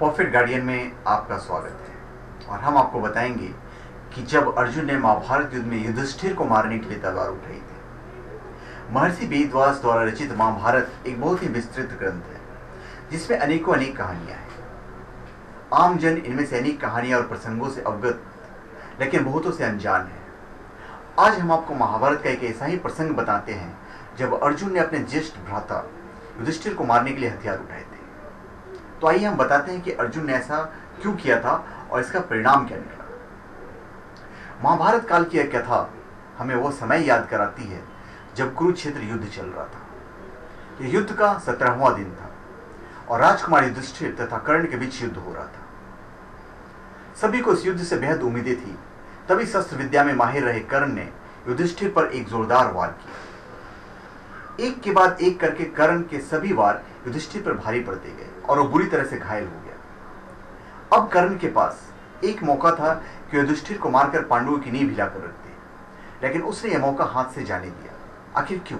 Perfect guardian में आपका स्वागत है। और हम आपको बताएँगे कि जब अर्जुन ने महाभारत युद्ध में युधिष्ठिर को मारने के लिए तलवार उठाई थी, महर्षि वेदवास द्वारा रचित महाभारत एक बहुत ही विस्तृत ग्रंथ है, जिसमें अनेकों अनेक कहानियाँ हैं। आम जन इनमें से अनेक कहानियाँ और प्रसंगों से अवगत, लेकिन बहुतों से अनजान है। आज हम आपको महाभारत का एक ऐसा ही प्रसंग बताते हैं, जब अर्जुन ने अपने ज्येष्ठ भ्राता युधिष्ठिर को मारने के लिए हथियार उठाए थे। तो आइए हम बताते हैं कि अर्जुन ने ऐसा क्यों किया था और इसका परिणाम क्या निकला। महाभारत काल की यह कथा हमें वो समय याद कराती है जब कुरुक्षेत्र युद्ध चल रहा था। यह युद्ध का सत्रहवां दिन था और राजकुमार युधिष्ठिर तथा कर्ण के बीच युद्ध हो रहा था। सभी को इस युद्ध से बेहद उम्मीदें थी। तभी शस्त्र विद्या में माहिर रहे कर्ण ने युधिष्ठिर पर एक जोरदार वार किया। एक के बाद एक करके कर्ण के सभी वार युधिष्ठिर पर भारी पड़ते गए और वो बुरी तरह से घायल हो गया। अब कर्ण के पास एक मौका था कि युधिष्ठिर को मारकर पांडवों की नींव हिलाकर रख दे। लेकिन उसने यह मौका हाथ से जाने दिया। आखिर क्यों?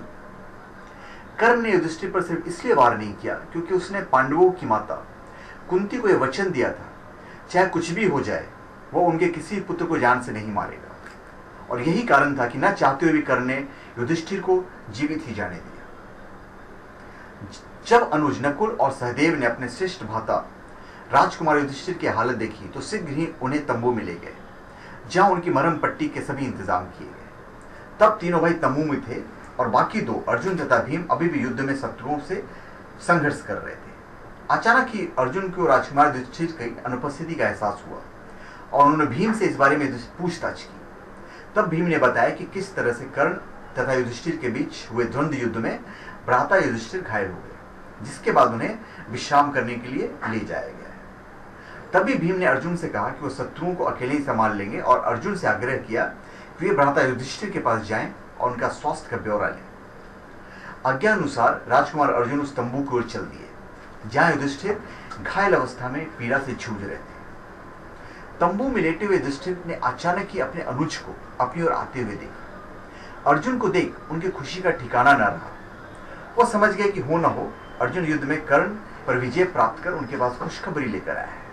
कर्ण ने युधिष्ठिर पर सिर्फ़ इसलिए वार नहीं किया क्योंकि उसने पांडवों की माता कुंती को यह वचन दिया था, चाहे कुछ भी हो जाए, वो उनके किसी पुत्र को जान से नहीं मारेगा। और यही कारण था कि न चाहते हुए भी कर्ण ने युधिष्ठिर को जीवित ही जाने दिया। जब अनुज नकुल और सहदेव ने अपने श्रेष्ठ भाता राजकुमार युधिष्ठिर की हालत देखी तो शीघ्र ही उन्हें तंबू में ले गए, जहाँ उनकी मरम पट्टी के सभी इंतज़ाम किए गए। तब तीनों भाई तंबू में थे और बाकी दो अर्जुन तथा भीम अभी भी युद्ध में शत्रुओं से संघर्ष कर रहे थे। अचानक ही अर्जुन को राजकुमार युधिष्ठिर की अनुपस्थिति का एहसास हुआ और उन्होंने भीम से इस बारे में पूछताछ की। तब भीम ने बताया कि किस तरह से कर्ण तथा युधिष्ठिर के बीच हुए द्वंद्व युद्ध में भ्राता युधिष्ठिर घायल हो गए जिसके बाद उन्हें विश्राम करने के लिए ले जाया गया है। तभी भीम ने अर्जुन से कहा कि वो शत्रुओं को अकेले ही संभाल लेंगे और अर्जुन से आग्रह किया कि वे भ्राता युधिष्ठिर के पास जाएँ और उनका स्वास्थ्य का ब्यौरा लें। आज्ञा अनुसार राजकुमार अर्जुन उस तंबू की ओर चल दिए, जहाँ युधिष्ठिर घायल अवस्था में पीड़ा से जूझ रहे थे। तंबू में लेटे हुए युधिष्ठिर ने अचानक ही अपने अनुज को अपनी ओर आते हुए देखा। अर्जुन को देख उनकी खुशी का ठिकाना न रहा। वो समझ गए कि हो ना हो, अर्जुन युद्ध में कर्ण पर विजय प्राप्त कर उनके पास खुशखबरी लेकर आया है।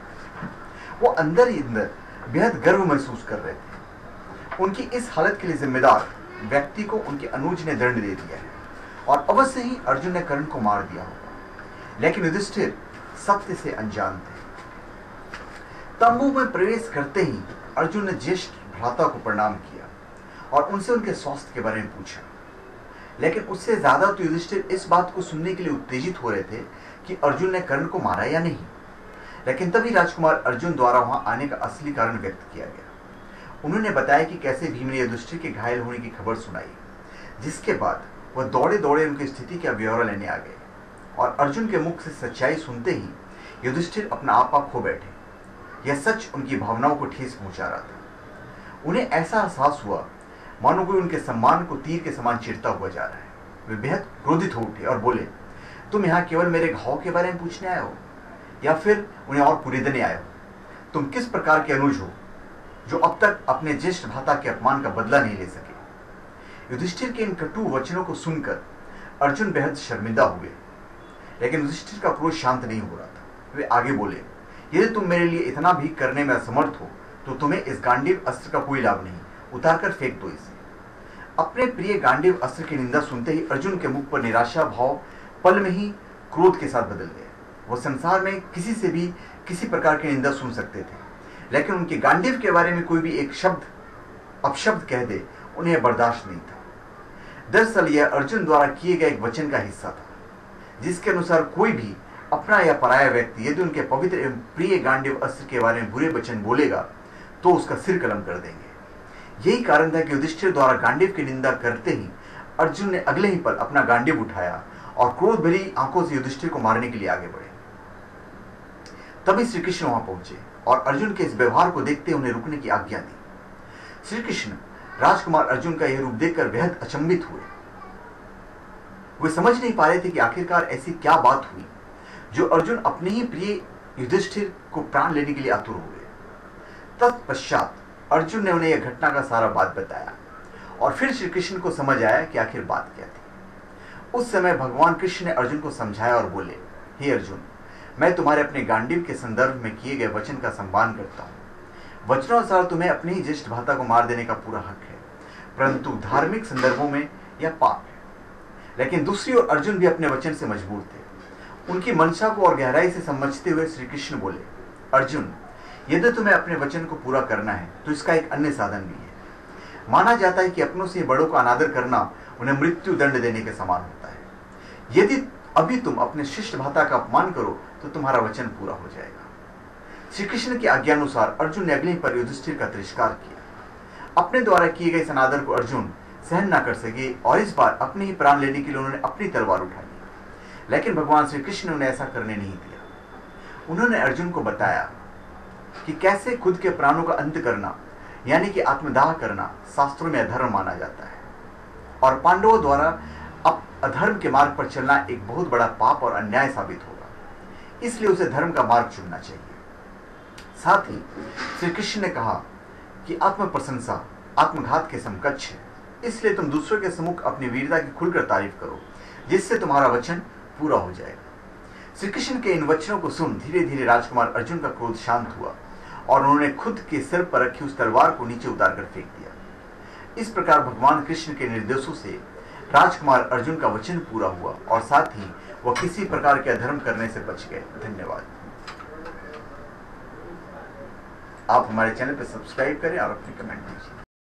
वो अंदर ही अंदर बेहद गर्व महसूस कर रहे थे। उनकी इस हालत के लिए जिम्मेदार व्यक्ति को उनके अनुज ने दंड दे दिया है और अवश्य ही अर्जुन ने कर्ण को मार दिया होगा। लेकिन युधिष्ठिर सत्य से अनजान थे। तंबू में प्रवेश करते ही अर्जुन ने ज्येष्ठ भ्राता को प्रणाम किया और उनसे उनके स्वास्थ्य के बारे में पूछा। लेकिन उससे ज़्यादा तो युधिष्ठिर इस बात को सुनने के लिए उत्तेजित हो रहे थे कि अर्जुन ने कर्ण को मारा या नहीं। लेकिन तभी राजकुमार अर्जुन द्वारा वहाँ आने का असली कारण व्यक्त किया गया। उन्होंने बताया कि कैसे भीम ने युधिष्ठिर के घायल होने की खबर सुनाई, जिसके बाद वह दौड़े दौड़े उनकी स्थिति का ब्यौरा लेने आ गए और अर्जुन के मुख से सच्चाई सुनते ही युधिष्ठिर अपना आपा खो बैठे। यह सच उनकी भावनाओं को ठेस पहुँचा रहा था। उन्हें ऐसा एहसास हुआ मानो कोई उनके सम्मान को तीर के समान चिरता हुआ जा रहा है। वे बेहद क्रोधित हो उठे और बोले, तुम यहाँ केवल मेरे घाव के बारे में पूछने आए हो? या फिर उन्हें और पूरे देने आए हो? तुम किस प्रकार के अनुज हो, जो अब तक अपने ज्येष्ठ भाता के अपमान का बदला नहीं ले सके? युधिष्ठिर के इन कटु वचनों को सुनकर अर्जुन बेहद शर्मिंदा हुए। लेकिन युधिष्ठिर का क्रोध शांत नहीं हो रहा था। वे आगे बोले, यदि तुम मेरे लिए इतना भी करने में असमर्थ हो तो तुम्हें इस गांडीव अस्त्र का कोई लाभ नहीं। उतार कर फेंक दो इसे। अपने प्रिय गांडीव अस्त्र की निंदा सुनते ही अर्जुन के मुख पर निराशा भाव पल में ही क्रोध के साथ बदल गए वो संसार में किसी से भी किसी प्रकार की निंदा सुन सकते थे। लेकिन उनके गांडीव के बारे में कोई भी एक शब्द, अपशब्द कह दे, उन्हें बर्दाश्त नहीं था। दरअसल यह अर्जुन द्वारा किए गए एक वचन का हिस्सा था, जिसके अनुसार कोई भी अपना या पराया व्यक्ति यदि उनके पवित्र एवं प्रिय गांडीव अस्त्र के बारे में बुरे वचन बोलेगा तो उसका सिर कलम कर देंगे। यही कारण था कि युधिष्ठिर द्वारा गांडीव की निंदा करते ही अर्जुन ने अगले ही पल अपना गांडीव उठाया और क्रोध भरी आँखों से युधिष्ठिर को मारने के लिए आगे बढ़े। तभी श्री कृष्ण वहाँ पहुँचे और अर्जुन के इस व्यवहार को देखते उन्हें रुकने की आज्ञा दी। श्री कृष्ण राजकुमार अर्जुन का यह रूप देखकर बेहद अचंबित हुए। वे समझ नहीं पा रहे थे कि आखिरकार ऐसी क्या बात हुई, जो अर्जुन अपने ही प्रिय युधिष्ठिर को प्राण लेने के लिए आतुर हुए तत्पश्चात अर्जुन ने उन्हें यह घटना का सारा बात बताया और फिर श्री कृष्ण को समझ आया कि आखिर बात क्या थी। उस समय भगवान कृष्ण ने अर्जुन को समझाया और बोले, हे अर्जुन, मैं तुम्हारे अपने गांडीव के संदर्भ में किए गए वचन का सम्मान करता हूँ। वचनानुसार तुम्हें अपनी ही ज्येष्ठ भाता को मार देने का पूरा हक है, परंतु धार्मिक संदर्भों में यह पाप है। लेकिन दूसरी ओर अर्जुन भी अपने वचन से मजबूर थे। उनकी मंशा को और गहराई से समझते हुए श्री कृष्ण बोले, अर्जुन यदि तुम्हें अपने वचन को पूरा करना है तो इसका एक अन्य साधन भी है। माना जाता है कि अपनों से बड़ों का अनादर करना उन्हें मृत्यु दंड देने के समान होता है। यदि अभी तुम अपने शिष्ट भाता का अपमान करो तो तुम्हारा वचन पूरा हो जाएगा। श्री कृष्ण की आज्ञानुसार अर्जुन ने अगली पर युधिष्ठिर का तिरस्कार किया। अपने द्वारा किए गए अनादर को अर्जुन सहन ना कर सके, और इस बार अपने ही प्राण लेने के लिए उन्होंने अपनी तलवार उठा ली। लेकिन भगवान श्री कृष्ण ने ऐसा करने नहीं दिया। उन्होंने अर्जुन को बताया कि कैसे खुद के प्राणों का अंत करना, यानी कि आत्मदाह करना, शास्त्रों में अधर्म माना जाता है। और पांडवों द्वारा अब अधर्म के मार्ग पर चलना एक बहुत बड़ा पाप और अन्याय साबित होगा। इसलिए उसे धर्म का मार्ग चुनना चाहिए। साथ ही, श्री कृष्ण ने कहा कि आत्म प्रशंसा आत्मघात के समकक्ष है। इसलिए तुम दूसरों के सम्मुख अपनी वीरता की खुलकर तारीफ़ करो, जिससे तुम्हारा वचन पूरा हो जाएगा। श्री कृष्ण के इन वचनों को सुन धीरे धीरे राजकुमार अर्जुन का क्रोध शांत हुआ। और उन्होंने खुद के सिर पर रखी उस तलवार को नीचे उतार कर फेंक दिया। इस प्रकार भगवान कृष्ण के निर्देशों से राजकुमार अर्जुन का वचन पूरा हुआ और साथ ही वह किसी प्रकार के अधर्म करने से बच गए। धन्यवाद। आप हमारे चैनल पर सब्सक्राइब करें और अपने कमेंट दीजिए।